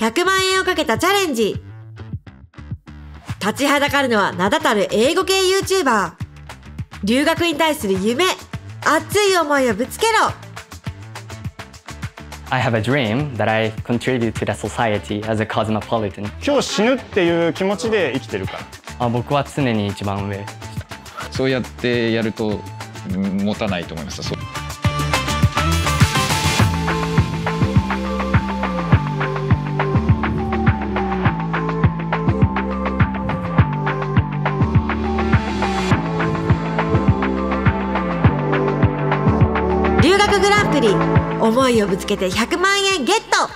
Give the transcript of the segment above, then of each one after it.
100万円をかけたチャレンジ。立ちはだかるのは名だたる英語系 YouTuber。留学に対する夢、熱い思いをぶつけろ I have a dream that I contribute to the society as a cosmopolitan. 今日死ぬっていう気持ちで生きてるからあ僕は常に一番上。そうやってやるとうん持たないと思いますそう思いをぶつけて100万円ゲット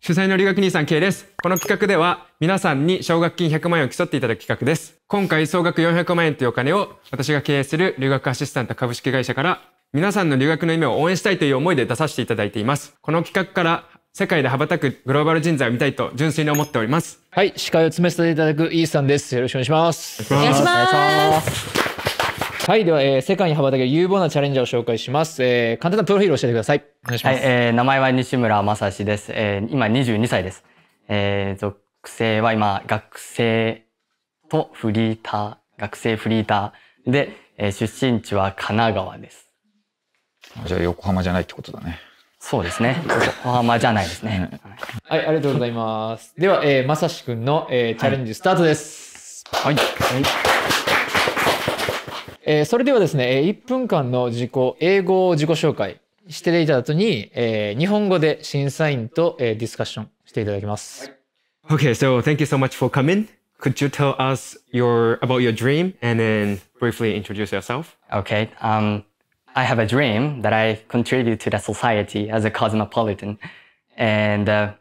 主催の留学兄さん K です。この企画では皆さんに奨学金100万円を競っていただく企画です。今回総額400万円というお金を私が経営する留学アシスタント株式会社から皆さんの留学の夢を応援したいという思いで出させていただいています。この企画から世界で羽ばたくグローバル人材を見たいと純粋に思っております。はい、司会を務めさせていただくイーサンです。よろしくお願いします。お願いしますはい、では、えー世界に羽ばたける有望なチャレンジャーを紹介します。えー簡単なプロフィールを教えてください。お願いします。はい、えー名前は西村正史です。えー今22歳です。えー属性は今、学生とフリーター、学生フリーターで、えー出身地は神奈川です。じゃあ横浜じゃないってことだねそうですね。横浜じゃないですね。はい、ありがとうございます。では、えー、まさしくんの、えーチャレンジスタートです。はい。えーそれではですね、えー1分間の自己、英語自己紹介していた後に、えー日本語で審査員と、えーディスカッションしていただきます。Okay, so thank you so much for coming. Could you tell us your about your dream and then briefly introduce yourself? Okay. Um, I have a dream that I contribute to the society as a cosmopolitan. And uh,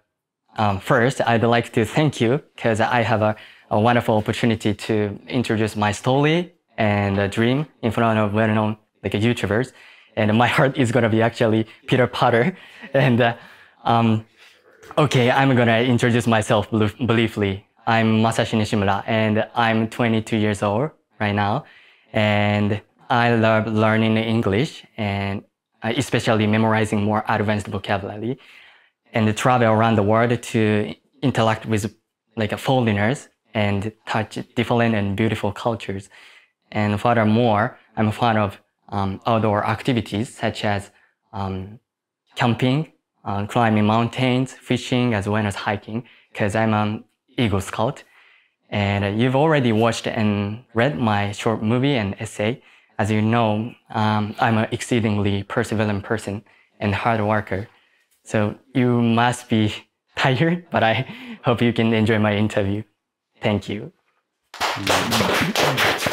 um, first, I'd like to thank you because I have a, a wonderful opportunity to introduce my story and a dream in front of well-known like a YouTubers. And my heart is gonna be actually Peter Potter. And uh, um, Okay, I'm gonna introduce myself briefly. I'm Masashi Nishimura and I'm 22 years old right now. And I love learning English and especially memorizing more advanced vocabulary and travel around the world to interact with like foreigners and touch different and beautiful cultures. And furthermore, I'm a fan of um, outdoor activities such as um, camping, uh, climbing mountains, fishing, as well as hiking, because I'm an Eagle Scout. And you've already watched and read my short movie and essay. As you know, um, I'm an exceedingly perseverant person and hard worker. So you must be tired, but I hope you can enjoy my interview. Thank you.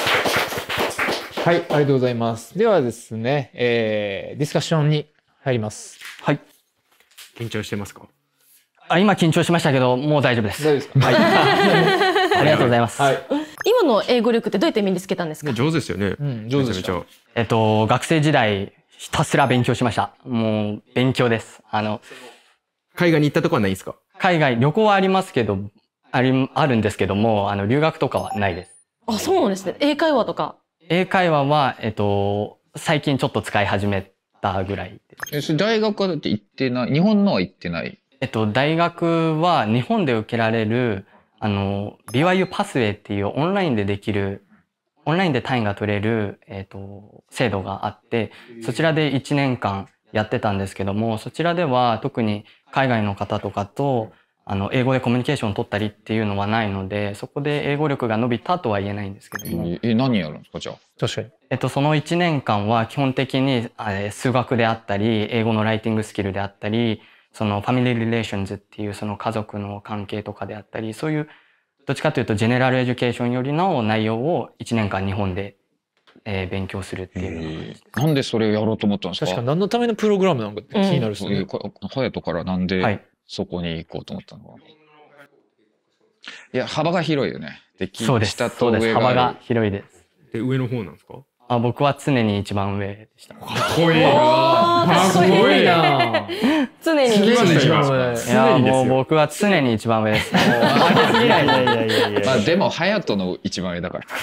はい、ありがとうございます。ではですね、えーディスカッションに入ります。はい。緊張してますか？あ今緊張しましたけど、もう大丈夫です。大丈夫ですか？ありがとうございます。はい。今の英語力ってどうやって身につけたんですか？ね上手ですよね。うん、上手でした。めちゃめちえっと、学生時代、ひたすら勉強しました。もう、勉強です。あの、ゃ海外に行ったとこはないんですか？海外、旅行はありますけど、あり、あるんですけども、あの、留学とかはないです。あ、そうなんですね。英会話とか。英会話は、えっと、最近ちょっと使い始めたぐらい。えそれ大学はだって行ってない？日本のは行ってない？えっと、大学は日本で受けられる、あの、BYU パスウェイっていうオンラインでできる、オンラインで単位が取れる、えっと、制度があって、そちらで1年間やってたんですけども、そちらでは特に海外の方とかと、あの、英語でコミュニケーションを取ったりっていうのはないので、そこで英語力が伸びたとは言えないんですけども、ええ何やるんですかじゃあ？確かに。えっと、その1年間は基本的に数学であったり、英語のライティングスキルであったり、そのファミリーリレーションズっていうその家族の関係とかであったり、そういう、どっちかというと general education よりの内容を1年間日本で、えー勉強するっていうようなんでそれをやろうと思ったんですか？確かに何のためのプログラムなのかって気になるっすね。そういうか隼人からなんはでい。そこに行こうと思ったのか、い、や幅が広いよねできそうです。幅が広いです。で、上の方なんですか？あ僕は常に一番上でした。かっこいいあーすごいな常に。常に一常番上。いや、もう僕は常に一番上です。もう負けず嫌い。いやいやいやいやまあでも隼人の一番上だから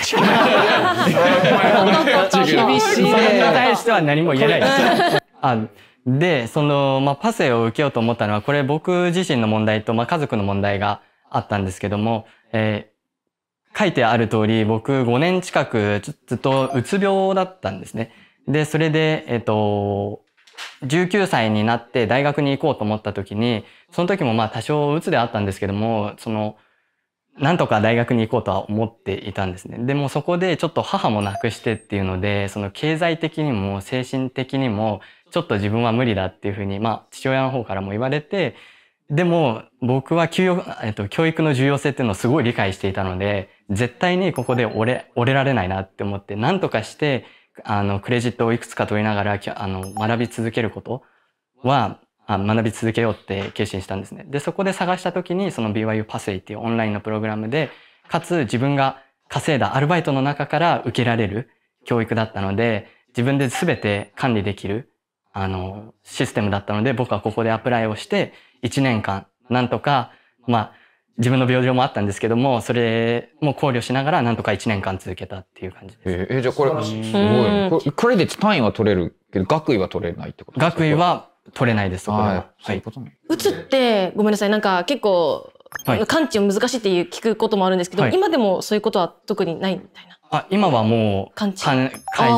厳しいそれにね。対しては何も言えないです。あで、その、まあ、パスエを受けようと思ったのは、これ僕自身の問題と、まあ、家族の問題があったんですけども、えー書いてある通り、僕5年近くずっとうつ病だったんですね。で、それで、えっ、と、19歳になって大学に行こうと思った時に、その時もまあ多少うつであったんですけども、その、なんとか大学に行こうとは思っていたんですね。でもそこでちょっと母も亡くしてっていうので、その経済的にも精神的にもちょっと自分は無理だっていうふうに、まあ父親の方からも言われて、でも僕は教育えっと教育の重要性っていうのをすごい理解していたので、絶対にここで折れ、折れられないなって思って、なんとかして、あの、クレジットをいくつか取りながら、あの、学び続けることは、あ学び続けようって決心したんですね。で、そこで探した時に、その BYU パスイっていうオンラインのプログラムで、かつ自分が稼いだアルバイトの中から受けられる教育だったので、自分で全て管理できる、あの、システムだったので、僕はここでアプライをして、1年間、なんとか、まあ、自分の病状もあったんですけども、それも考慮しながら、なんとか1年間続けたっていう感じです。えーえーじゃあこれ、すごいうん。これクレディット単位は取れるけど、学位は取れないってことですか？学位は取れないです、そこでは。いは。はい。いうそうことね。うつって、ごめんなさい、なんか結構、はい。完治難しいっていう聞くこともあるんですけど、はい。今でもそういうことは特にないみたいな。あ今はもう改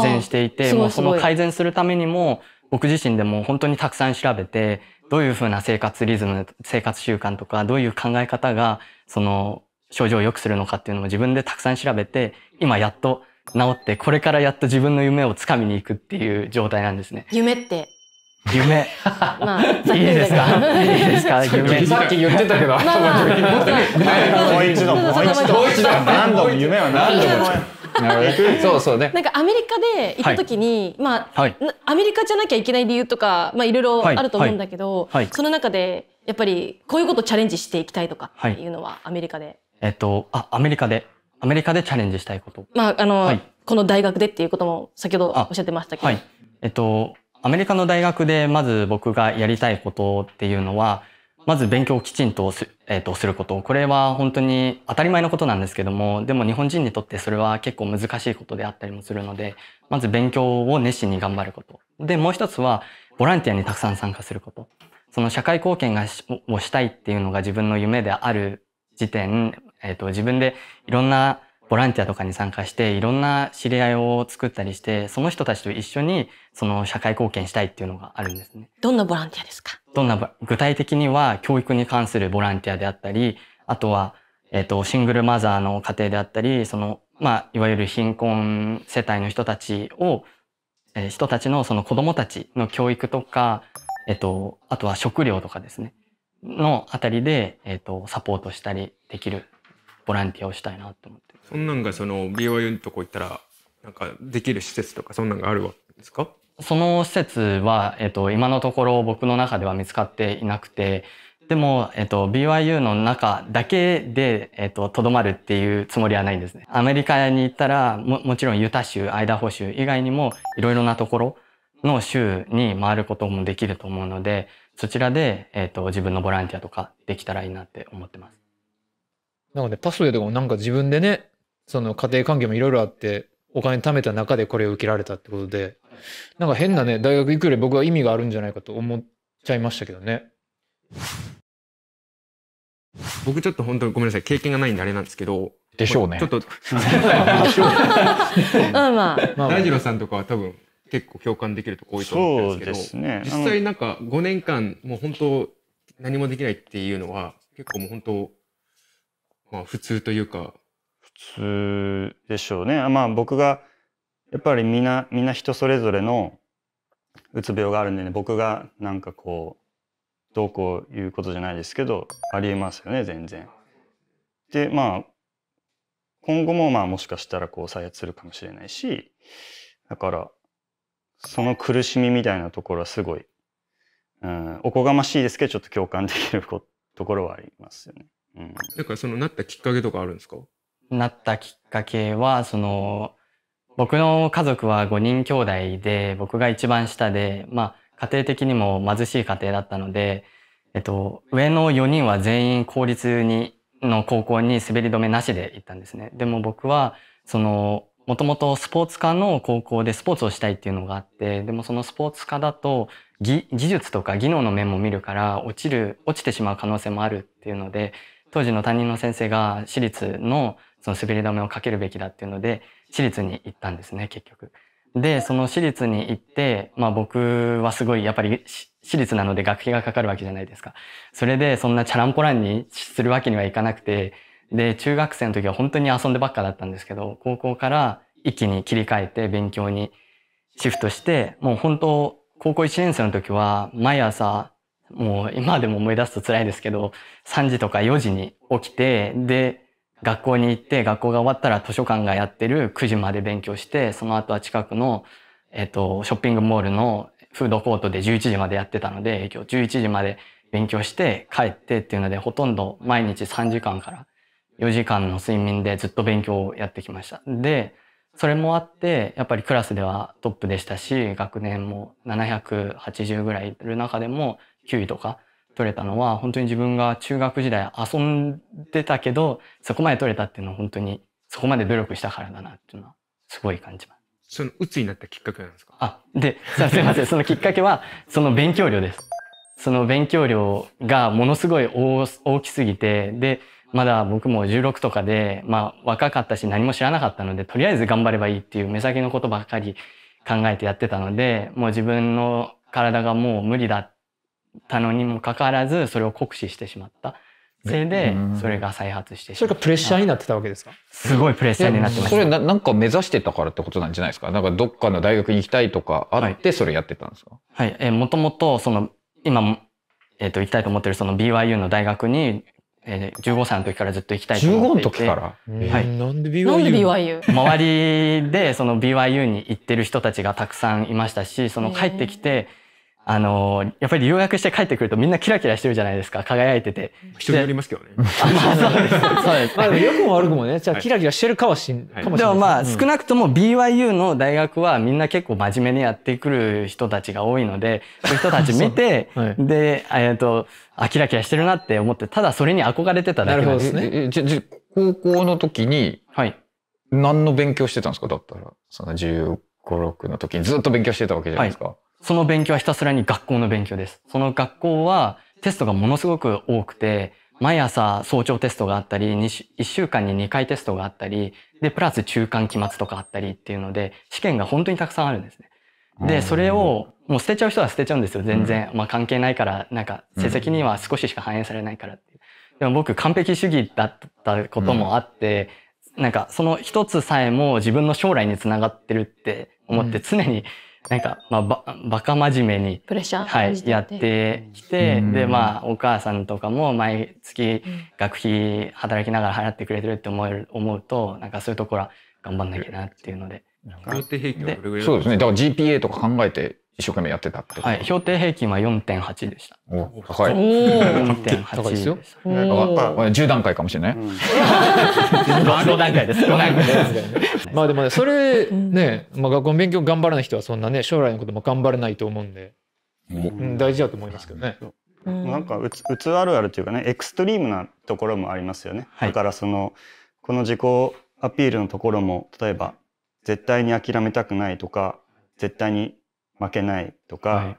善していあて、もうその改善するためにも、僕自身でも本当にたくさん調べて、どういうふうな生活リズム、生活習慣とか、どういう考え方が、その症状を良くするのかっていうのも自分でたくさん調べて、今やっと治って、これからやっと自分の夢をつかみに行くっていう状態なんですね。夢って、夢。まあ、いいりですか？いいですか？夢。さっき言ってたけど、まあまあ、もう一度、もう一度。もう一度何度も夢は何度も。なるほど そうそうね。なんかアメリカで行った時に、まあ、はい。なアメリカじゃなきゃいけない理由とか、まあ、いろいろあると思うんだけど、はい。はい。その中でやっぱりこういうことをチャレンジしていきたいとかはいっていうのはアメリカで、えっと、あ、アメリカで、アメリカでチャレンジしたいこと。まああの、はい。この大学でっていうことも先ほどあおっしゃってましたけど、はい。えっと、アメリカの大学でまず僕がやりたいことっていうのは、まず勉強をきちんとす,、えっとすること。これは本当に当たり前のことなんですけども、でも日本人にとってそれは結構難しいことであったりもするので、まず勉強を熱心に頑張ること。で、もう一つは、ボランティアにたくさん参加すること。その社会貢献がをしたいっていうのが自分の夢である時点、えっと自分でいろんなボランティアとかに参加していろんな知り合いを作ったりしてその人たちと一緒にその社会貢献したいっていうのがあるんですね。どんなボランティアですか？どんなぼ具体的には教育に関するボランティアであったりあとは、えっとシングルマザーの家庭であったりその、まあ、いわゆる貧困世帯の人たちを、えー人たちのその子供たちの教育とか、えっと、あとは食料とかですねのあたりで、えっと、サポートしたりできるボランティアをしたいなと思ってそんなんがその BYU のとこ行ったらなんかできる施設とかそんなんがあるわけですか？その施設は、えっと、今のところ僕の中では見つかっていなくて、でも、えっと、BYU の中だけで、えっと、とどまるっていうつもりはないんですね。アメリカに行ったら、も、もちろんユタ州、アイダホ州以外にも、いろいろなところの州に回ることもできると思うので、そちらで、えっと、自分のボランティアとかできたらいいなって思ってます。なんかね、パスウェイとかもなんか自分でね、その家庭環境もいろいろあって、お金貯めた中でこれを受けられたってことで、なんか変なね、大学行くより僕は意味があるんじゃないかと思っちゃいましたけどね。僕ちょっと本当にごめんなさい経験がないんであれなんですけどでしょうねちょっと うん まあまあ、大二郎さんとかは多分結構共感できるとこ多いと思そうんですけどですね。実際なんか5年間もう本当何もできないっていうのは結構もう本当まあ普通というか普通でしょうね。まあ僕がやっぱりみんなみんな人それぞれのうつ病があるんでね僕がなんかこうどうこういうことじゃないですけどありえますよね全然。でまあ今後もまあもしかしたらこう再発するかもしれないしだからその苦しみみたいなところはすごい、うん、おこがましいですけどちょっと共感できるところはありますよね。うんなんかそのなったきっかけとかあるんですか？なったきっかけは、その、僕の家族は5人兄弟で、僕が一番下で、まあ、家庭的にも貧しい家庭だったので、えっと、上の4人は全員公立に、の高校に滑り止めなしで行ったんですね。でも僕は、その、もともとスポーツ科の高校でスポーツをしたいっていうのがあって、でもそのスポーツ科だと技技術とか技能の面も見るから落ちる、落ちてしまう可能性もあるっていうので、当時の担任の先生が私立のその滑り止めをかけるべきだっていうので、私立に行ったんですね、結局。で、その私立に行って、まあ僕はすごいやっぱり私立なので学費がかかるわけじゃないですか。それでそんなチャランポランにするわけにはいかなくて、で、中学生の時は本当に遊んでばっかだったんですけど、高校から一気に切り替えて勉強にシフトして、もう本当、高校1年生の時は毎朝、もう今でも思い出すと辛いですけど、3時とか4時に起きて、で、学校に行って、学校が終わったら図書館がやってる9時まで勉強して、その後は近くの、えっと、ショッピングモールのフードコートで11時までやってたので、今日11時まで勉強して帰ってっていうので、ほとんど毎日3時間から4時間の睡眠でずっと勉強をやってきました。で、それもあって、やっぱりクラスではトップでしたし、学年も780ぐらいいる中でも9位とか取れたのは、本当に自分が中学時代遊んでたけど、そこまで取れたっていうのは本当にそこまで努力したからだなっていうのはすごい感じます。その鬱になったきっかけなんですか？あ、で、さすいません。そのきっかけは、その勉強量です。その勉強量がものすごい大大きすぎて、で、まだ僕も16とかで、まあ若かったし何も知らなかったので、とりあえず頑張ればいいっていう目先のことばっかり考えてやってたので、もう自分の体がもう無理だったのにもかかわらず、それを酷使してしまった。それでうん、それが再発してしそれまった。がプレッシャーになってたわけですか？すごいプレッシャーになってました。それななんか目指してたからってことなんじゃないですか？なんかどっかの大学に行きたいとかあってそれやってたんですか、はい、えーもともと、その、今も、えっ、と、行きたいと思ってるその BYU の大学に、えー15歳の時からずっと行きたいと15の思っていて。時から？はいうんなんで BYU? なんで BYU? 周りでその BYU に行ってる人たちがたくさんいましたし、その帰ってきて、あのーやっぱり留学して帰ってくるとみんなキラキラしてるじゃないですか。輝いてて。人によりますけどね。あまあそうです。そうです。まあでも良くも悪くもね、じゃあキラキラしてるかはしん、はいかもしれないでもまあうん少なくとも BYU の大学はみんな結構真面目にやってくる人たちが多いので、そういう人たち見て はい、で、えっと、あ、キラキラしてるなって思って、ただそれに憧れてただけなんです。なるほどですねええじゃじゃ高校の時にはい。何の勉強してたんですか？だったらその15、6の時にずっと勉強してたわけじゃないですか、その勉強はひたすらに学校の勉強です。その学校はテストがものすごく多くて、毎朝早朝テストがあったり、1週間に2回テストがあったり、で、プラス中間期末とかあったりっていうので、試験が本当にたくさんあるんですね。で、それをもう捨てちゃう人は捨てちゃうんですよ、全然。まあ関係ないから、なんか成績には少ししか反映されないからっていう。でも僕完璧主義だったこともあって、なんかその一つさえも自分の将来につながってるって思って常になんか、まあ、ば、バカ真面目に、プレッシャーはい、やってきて、うん。で、まあ、お母さんとかも毎月学費働きながら払ってくれてるって思える、思うと、なんかそういうところは頑張んなきゃなっていうので。標定平均はどれぐらいそうですね。だから GPA とか考えて一生懸命やってたってこと？はい、標定平均は4.8でした。お高い。おー。4.8高いですよ。でした。おーまあ10段階かもしれない、5段階です。5段階です。まあでもね、それね、まあ学校の勉強頑張らない人はそんなね、将来のことも頑張れないと思うんで、うん、大事だと思いますけどね。うん。なんかうつうつあるあるというかねエクストリームなところもありますよね、はい。だからそのこの自己アピールのところも例えば絶対に諦めたくないとか絶対に負けないとか、はい。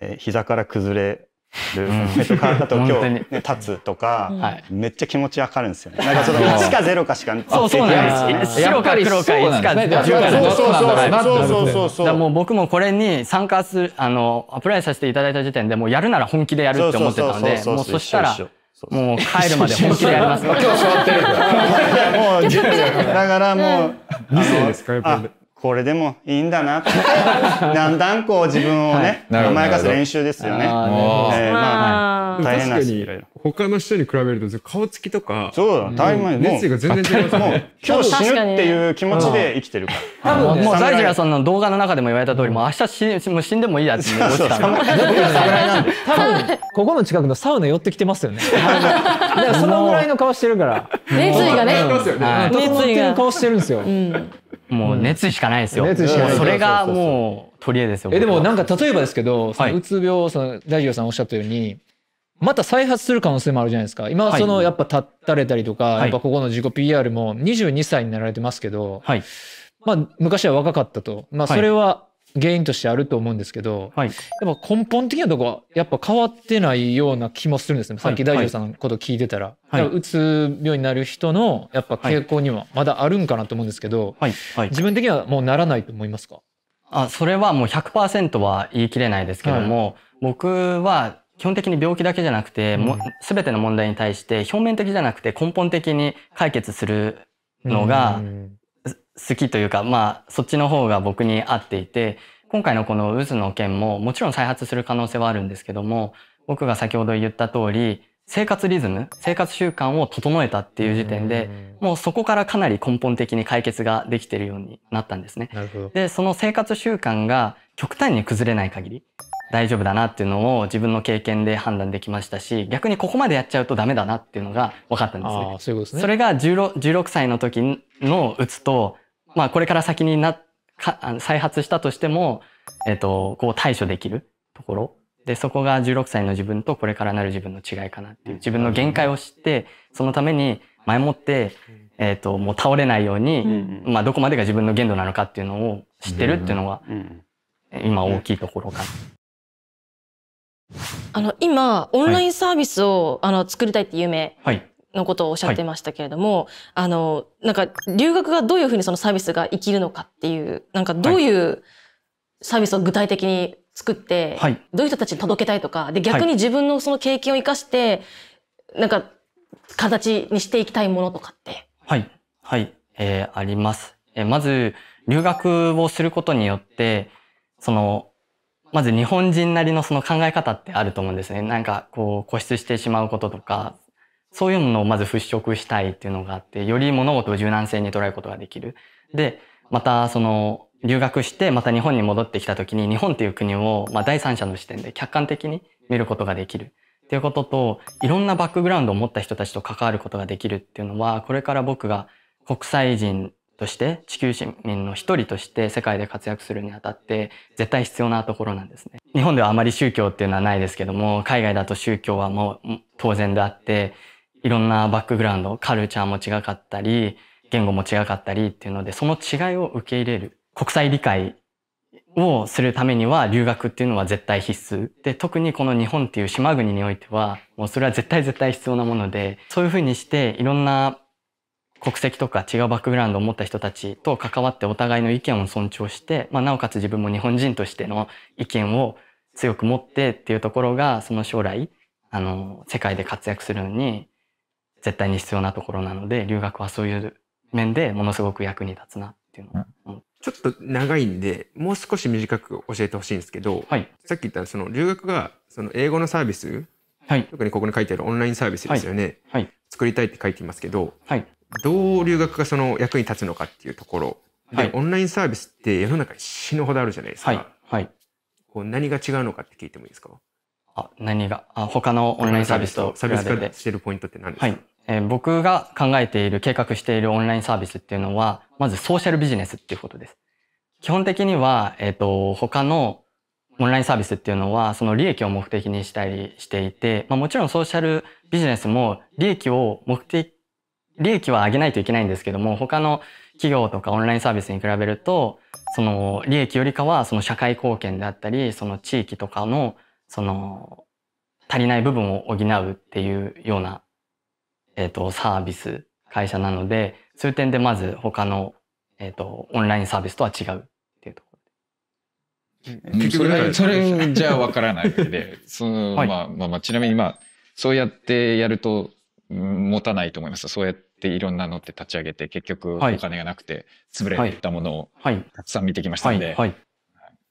えー膝から崩れる、とかあと今日、ね、立つとか、うん。はい。めっちゃ気持ちわかるんですよね。なんかその1か0かしかそうそうなんあです。白か黒かそうなん1かですね。10かそう0そうそうそうそう。そうだからもう僕もこれに参加する、あの、アプライさせていただいた時点でもうやるなら本気でやるって思ってたので、もうそしたらもう帰るまで本気でやります。今日座ってる。からもう だからもう2世ですか？やっぱありこれでもいいんだな。ってだんだんこう自分をねなるほど。甘やかす練習ですよね。あえーまあ大変なん。です確かにいろいろ。他の人に比べると顔つきとかそうだ当たり前熱意が全然違いますもうね今日死ぬっていう気持ちで生きてるから。もうもうザイジラんさんの動画の中でも言われた通り、もう明日死もう死んでもいいやって思ってたんで。多分、ここの近くのサウナ寄ってきてますよね。だからそのぐらいの顔してるから。熱意がね。ますよねはい整ってる顔してるんですよ。うん。もう熱意しかないですよ。熱意しかないそれがもう取り柄ですよ。えでもなんか例えばですけど、そのはいうつ病その大二郎さんおっしゃったようにまた再発する可能性もあるじゃないですか今はいそのやっぱ立たれたりとか、いやっぱここの自己 PR も22歳になられてますけど、はい。まあ昔は若かったと。まあはいそれは原因としてあると思うんですけど、はい。やっぱ根本的なとこはやっぱ変わってないような気もするんですね。さっき大丈夫さんのこと聞いてたら。はいうつ病になる人のやっぱ傾向にはまだあるんかなと思うんですけど、はい。はい。自分的にはもうならないと思いますか？あ、それはもう100%は言い切れないですけども、僕は基本的に病気だけじゃなくて、もうん全ての問題に対して表面的じゃなくて根本的に解決するのがうん好きというか、まあ、そっちの方が僕に合っていて、今回のこの渦の件ももちろん再発する可能性はあるんですけども、僕が先ほど言った通り、生活リズム、生活習慣を整えたっていう時点で、もうそこからかなり根本的に解決ができているようになったんですね。で、その生活習慣が極端に崩れない限り大丈夫だなっていうのを自分の経験で判断できましたし、逆にここまでやっちゃうとダメだなっていうのが分かったんですねそういうことですね。それが 16, 16歳の時のうつと、まあこれから先にな、か再発したとしても、えっ、と、こう対処できるところ。で、そこが16歳の自分とこれからなる自分の違いかなっていう、自分の限界を知って、そのために前もって、えっ、と、もう倒れないように、うんまあどこまでが自分の限度なのかっていうのを知ってるっていうのが、うん今大きいところかな。あの、今、オンラインサービスを、あの、作りたいって夢はい。のことをおっしゃってましたけれども、あの、なんか、留学がどういうふうにそのサービスが生きるのかっていう、なんかどういうサービスを具体的に作って、はい。どういう人たちに届けたいとか、で、逆に自分のその経験を生かして、なんか、形にしていきたいものとかって。はい。はい。えーあります。えーまず、留学をすることによって、その、まず日本人なりのその考え方ってあると思うんですね。なんか、こう、固執してしまうこととか、そういうのをまず払拭したいっていうのがあって、より物事を柔軟性に捉えることができる。で、また、その、留学して、また日本に戻ってきた時に、日本っていう国を、まあ、第三者の視点で客観的に見ることができる。っていうことと、いろんなバックグラウンドを持った人たちと関わることができるっていうのは、これから僕が国際人として、地球市民の一人として世界で活躍するにあたって、絶対必要なところなんですね。日本ではあまり宗教っていうのはないですけども、海外だと宗教はもう当然であって、いろんなバックグラウンド、カルチャーも違かったり、言語も違かったりっていうので、その違いを受け入れる。国際理解をするためには留学っていうのは絶対必須。で、特にこの日本っていう島国においては、もうそれは絶対絶対必要なもので、そういうふうにしていろんな国籍とか違うバックグラウンドを持った人たちと関わってお互いの意見を尊重して、まあ、なおかつ自分も日本人としての意見を強く持ってっていうところが、その将来、あの、世界で活躍するのに絶対に必要なところなので、留学はそういう面でものすごく役に立つなっていうのを思ってちょっと長いんで、もう少し短く教えてほしいんですけど、はい。さっき言ったその留学がその英語のサービス、はい。特にここに書いてあるオンラインサービスですよね。はい。作りたいって書いていますけど、はい。どう留学がその役に立つのかっていうところ。で、はいオンラインサービスって世の中に死ぬほどあるじゃないですか。はい。はい。こう何が違うのかって聞いてもいいですか？あ、何が、あ、他のオンラインサービスとサービス比べて化。してるポイントって何ですかはい。えー僕が考えている、計画しているオンラインサービスっていうのは、まずソーシャルビジネスっていうことです。基本的には、えっ、と、他のオンラインサービスっていうのは、その利益を目的にしたりしていて、まあもちろんソーシャルビジネスも利益を目的、利益は上げないといけないんですけども、他の企業とかオンラインサービスに比べると、その利益よりかはその社会貢献であったり、その地域とかの、その足りない部分を補うっていうような、えっ、と、サービス、会社なので、そういう点でまず他の、えっ、と、オンラインサービスとは違うっていうところ。結局それ、それじゃあわからないで、その、はいまあまあまあ、ちなみにまあ、そうやってやると、うん持たないと思います。そうやっていろんなのって立ち上げて、結局おはい金がなくて、潰れていったものをはい。たくさん見てきましたはい。ので、はい。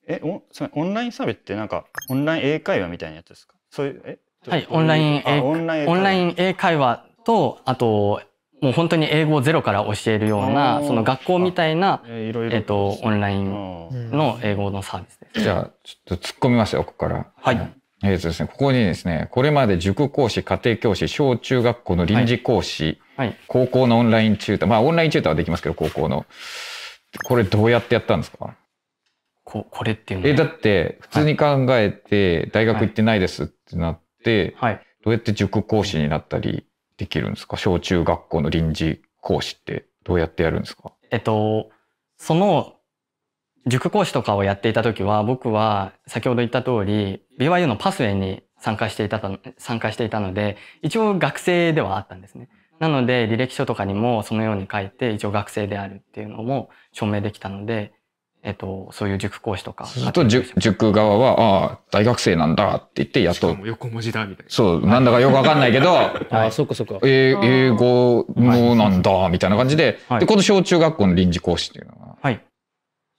えおそれオンラインサービスってなんかオンライン英会話みたいなやつですか？そういうえ？どはい。オンライン英会話と、あと、もう本当に英語をゼロから教えるようあな、ーその学校みたいな、えーいろいろえっ、と、オンラインうんの英語のサービスです。じゃあ、ちょっと突っ込みますよ、ここから。はい。えっ、とですね、ここにですね、これまで塾講師、家庭教師、小中学校の臨時講師、はい。高校のオンラインチューター、まあオンラインチューターはできますけど、高校の。これどうやってやったんですか？ここれっていうの？はえ、だって、普通に考えて、大学行ってないですってなって、はい。どうやって塾講師になったりできるんですか？小中学校の臨時講師って。どうやってやるんですか？えっと、その塾講師とかをやっていた時は、僕は先ほど言った通り、BYU のパスウェイに参加していたと、参加していたので、一応学生ではあったんですね。なので、履歴書とかにもそのように書いて、一応学生であるっていうのも証明できたので、えっと、そういう塾講師とか。そうすると、塾塾側は、ああ、大学生なんだって言って、やっと横文字だみたいな。そう、なんだかよくわかんないけど、あ あ、そっかそっか。えー英語もなんだ、みたいな感じで、はいで、この小中学校の臨時講師っていうのは、はい。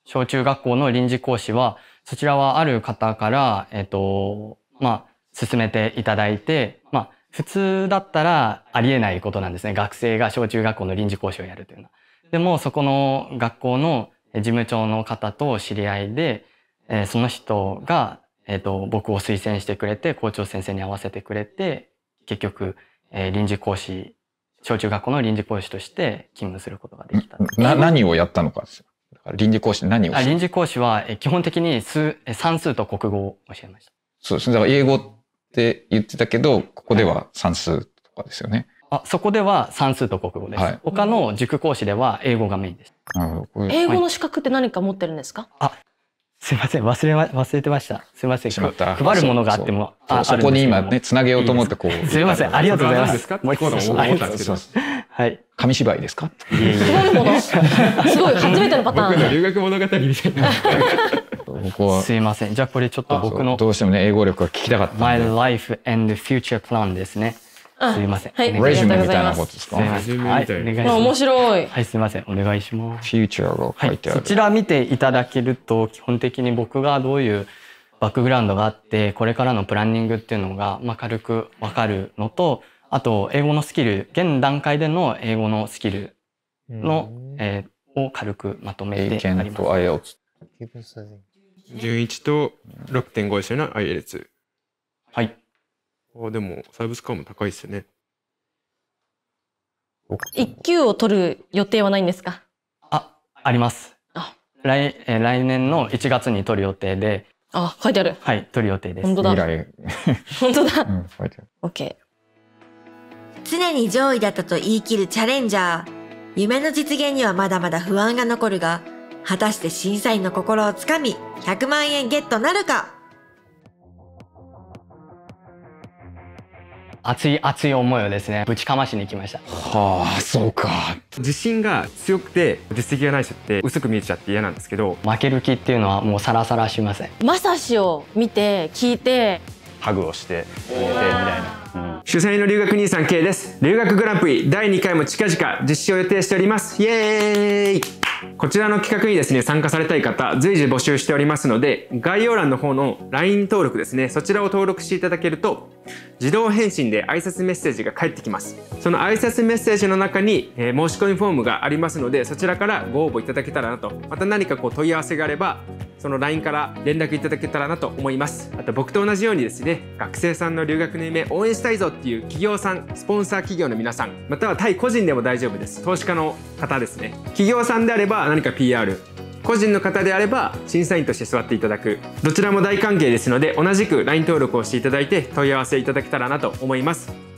小中学校の臨時講師は、そちらはある方から、えっ、と、まあ、進めていただいて、まあ、普通だったらありえないことなんですね。学生が小中学校の臨時講師をやるというのは。でも、そこの学校のえ事務長の方と知り合いで、えーその人が、えっ、と、僕を推薦してくれて、校長先生に合わせてくれて、結局、えー臨時講師、小中学校の臨時講師として勤務することができた。な、何をやったのかですよ。臨時講師で何をしあ臨時講師はえ基本的に数え算数と国語を教えました。そうですね。だから英語って言ってたけど、ここでは算数とかですよね。あそこでは算数と国語です。はい他の塾講師では英語がメインです。なるほどこれ英語の資格って何か持ってるんですか、すいません、忘れま、忘れてました。すいません。しまった配るものがあっても、あそこに今。ね、つなげようと思ってこう。すいません、ありがとうございます。何ですか？って聞こうと思ったんですけど。はい。紙芝居ですか？いえいえ配るもの すごい、初めてのパターン。僕の留学物語みたいな。僕は、すいません。じゃあこれちょっと僕のどうしてもね、英語力が聞きたかったん My で。Life and Future Plan ですね。あすいません。はいレジュメみたいありがとうございますなことですかすいません。はい、お願いしまあ、面。白い。はい、すいません。お願いします。フューチャーがはい、書いてある。そちら見ていただけると基本的に僕がどういうバックグラウンドがあってこれからのプランニングっていうのが、まあ、軽くわかるのとあと英語のスキル現段階での英語のスキルの、えーを軽くまとめ英てあり検ます。と IELTS。準1と6.5一緒の IELTS。はい。あでも、サーブスコアも高いですよね。一級を取る予定はないんですか？あ、ありますあ。来えー来年の1月に取る予定で、あ、書いてある。はい、取る予定です本。当だ未。来。本当だ。うん、書いてある。OK。常に上位だったと言い切るチャレンジャー。夢の実現にはまだまだ不安が残るが、果たして審査員の心をつかみ、100万円ゲットなるか？熱い熱い思いをですね、ぶちかましに来ました。はあ、そうか。自信が強くて実績がない人って薄く見えちゃって嫌なんですけど負ける気っていうのはもうさらさらしません。まさしを見て、聞いて、ハグをしてあげてみたいな、うん、主催の留学兄さん K です留学グランプリ第2回も近々実施を予定しておりますイエーイこちらの企画にですね参加されたい方随時募集しておりますので概要欄の方の LINE 登録ですねそちらを登録していただけると自動返信で挨拶メッセージが返ってきます。その挨拶メッセージの中に、えー申し込みフォームがありますのでそちらからご応募いただけたらなと。また何かこう問い合わせがあればその LINE から連絡いただけたらなと思います。あと僕と同じようにですね学生さんの留学の夢応援したいぞっていう企業さんスポンサー企業の皆さんまたは対個人でも大丈夫です。投資家の方ですね。企業さんであれば何か PR 個人の方であれば審査員として座っていただく。どちらも大歓迎ですので同じく LINE 登録をしていただいて問い合わせいただけたらなと思います。